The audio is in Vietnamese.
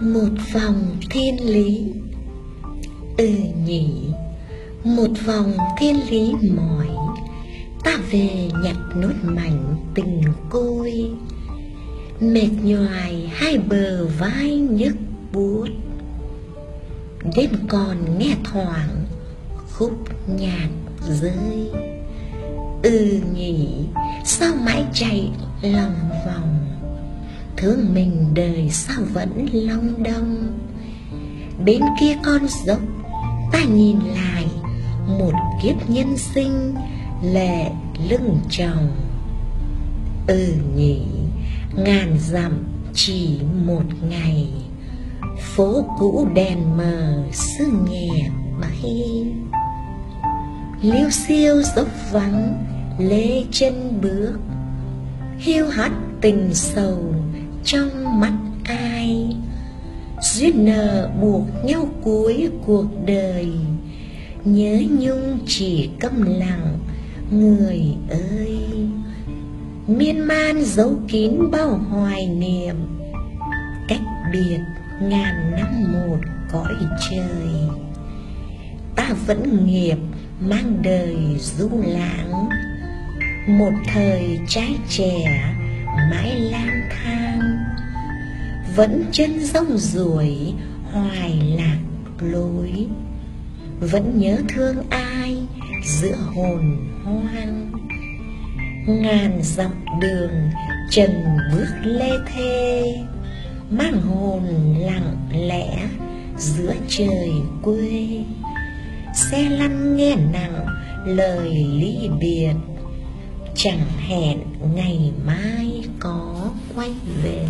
một vòng thiên lý. Ừ nhỉ, một vòng thiên lý mỏi. Ta về nhặt nốt mảnh tình côi. Mệt nhoài hai bờ vai nhức buốt. Đêm còn nghe thoảng khúc nhạc rơi. Ừ nhỉ, sao mãi chạy lòng vòng? Thương mình đời sao vẫn long đong. Bên kia con dốc ta nhìn lại, một kiếp nhân sinh lệ lưng chồng ừ nhỉ, ngàn dặm chỉ một ngày, phố cũ đèn mờ sương nhẹ bay. Liêu xiêu dốc vắng, lê chân bước, hiu hắt tình sầu trong mắt ai. Duyên nợ buộc nhau cuối cuộc đời. Nhớ nhung chỉ câm lặng, người ơi. Miên man giấu kín bao hoài niệm. Cách biệt ngàn năm một cõi trời. Ta vẫn nghiệp mang đời du lãng. Một thời trai trẻ mãi lang thang vẫn chân rong ruổi, hoài lạc lối. Vẫn nhớ thương ai giữa hồn hoang. Ngàn dặm đường trần bước lê thê, mang hồn lặng lẽ giữa trời quê. Xe lăn nghe nặng lời ly biệt, chẳng hẹn ngày mai có quay về.